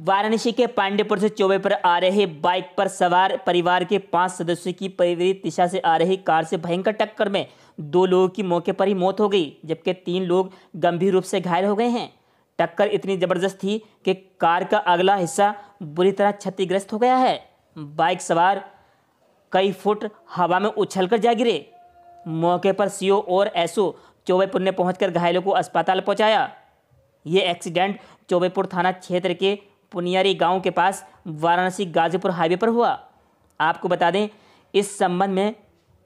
वाराणसी के पांडेपुर से चौबे पर आ रहे बाइक पर सवार परिवार के पाँच सदस्यों की विपरीत दिशा से आ रही कार से भयंकर टक्कर में दो लोगों की मौके पर ही मौत हो गई, जबकि तीन लोग गंभीर रूप से घायल हो गए हैं। टक्कर इतनी ज़बरदस्त थी कि कार का अगला हिस्सा बुरी तरह क्षतिग्रस्त हो गया है। बाइक सवार कई फुट हवा में उछलकर जा गिरे। मौके पर सीओ और एसओ चौबेपुर ने पहुंचकर घायलों को अस्पताल पहुँचाया। ये एक्सीडेंट चौबेपुर थाना क्षेत्र के पुनियारी गाँव के पास वाराणसी गाजीपुर हाईवे पर हुआ। आपको बता दें, इस संबंध में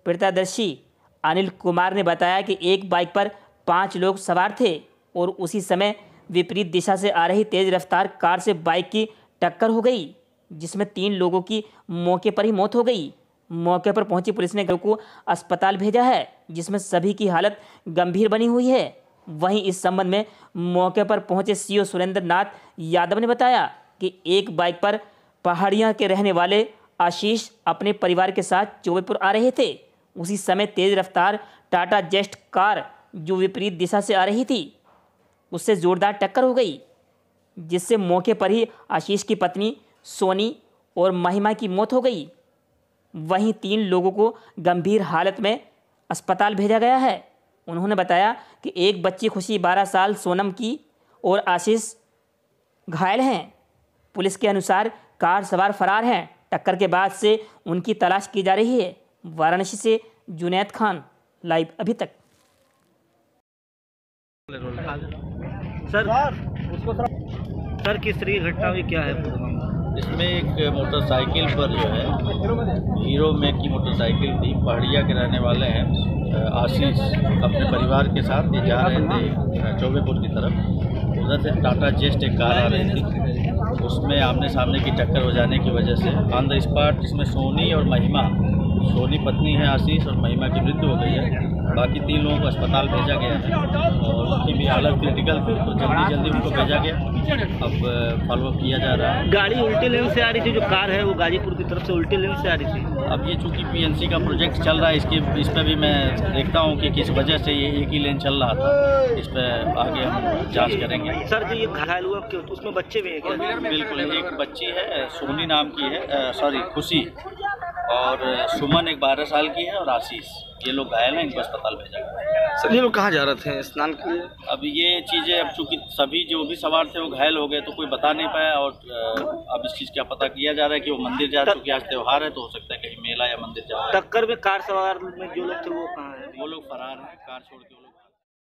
प्रत्यादर्शी अनिल कुमार ने बताया कि एक बाइक पर पाँच लोग सवार थे और उसी समय विपरीत दिशा से आ रही तेज रफ्तार कार से बाइक की टक्कर हो गई, जिसमें तीन लोगों की मौके पर ही मौत हो गई। मौके पर पहुँची पुलिस ने घर को अस्पताल भेजा है, जिसमें सभी की हालत गंभीर बनी हुई है। वहीं इस संबंध में मौके पर पहुँचे सीओ सुरेंद्र नाथ यादव ने बताया कि एक बाइक पर पहाड़ियाँ के रहने वाले आशीष अपने परिवार के साथ चौबेपुर आ रहे थे। उसी समय तेज रफ्तार टाटा जेस्ट कार जो विपरीत दिशा से आ रही थी, उससे जोरदार टक्कर हो गई, जिससे मौके पर ही आशीष की पत्नी, सोनी और महिमा की मौत हो गई। वहीं तीन लोगों को गंभीर हालत में अस्पताल भेजा गया है। उन्होंने बताया कि एक बच्ची खुशी बारह साल सोनम की और आशीष घायल हैं। पुलिस के अनुसार कार सवार फरार हैं। टक्कर के बाद से उनकी तलाश की जा रही है। वाराणसी से जुनैद खान, लाइव अभी तक। सर सर, किस तरह की घटना हुई? क्या है? इसमें एक मोटरसाइकिल पर जो है, हीरो में की मोटरसाइकिल थी, पहाड़िया के रहने वाले हैं आशीष अपने परिवार के साथ, ये जा रहे थे चौबेपुर की तरफ़। उधर से टाटा जेस्ट एक कार आ रही थी। उसमें आमने सामने की टक्कर हो जाने की वजह से, ऑन द स्पॉट इसमें सोनी और महिमा सोनी पत्नी है आशीष और महिमा की मृत्यु हो गई है। बाकी तीन लोगों को अस्पताल भेजा गया है और उनकी भी हालत क्रिटिकल थी तो जल्दी जल्दी उनको भेजा गया। अब फॉलोअप किया जा रहा है। गाड़ी उल्टे लेन से आ रही थी जो कार है वो गाजीपुर की तरफ़ से उल्टे लेन से आ रही थी। अब ये चूँकि पीएनसी का प्रोजेक्ट चल रहा है इसके इस पर भी मैं देखता हूँ कि किस वजह से ये एक ही लेन चल रहा था। इस पर आगे हम जाँच करेंगे। सर जो ये घायल हुआ उसमें बच्चे भी हैं बिल्कुल एक बच्ची है सोनी नाम की है सॉरी खुशी। और सुमन एक बारह साल की है और आशीष ये लोग घायल हैं इनको अस्पताल भेजा गया सर ये लोग कहाँ जा रहे थे स्नान के लिए? अब ये चीज़ें अब चूँकि सभी जो भी सवार थे वो घायल हो गए तो कोई बता नहीं पाया और अब इस चीज़ का पता किया जा रहा है कि वो मंदिर जा चूँकि आज त्यौहार है तो हो सकता है कहीं मेला या मंदिर जा टक्कर में कार सवार में जो लोग थे वो कहाँ है? वो लोग फरार हैं कार छोड़ के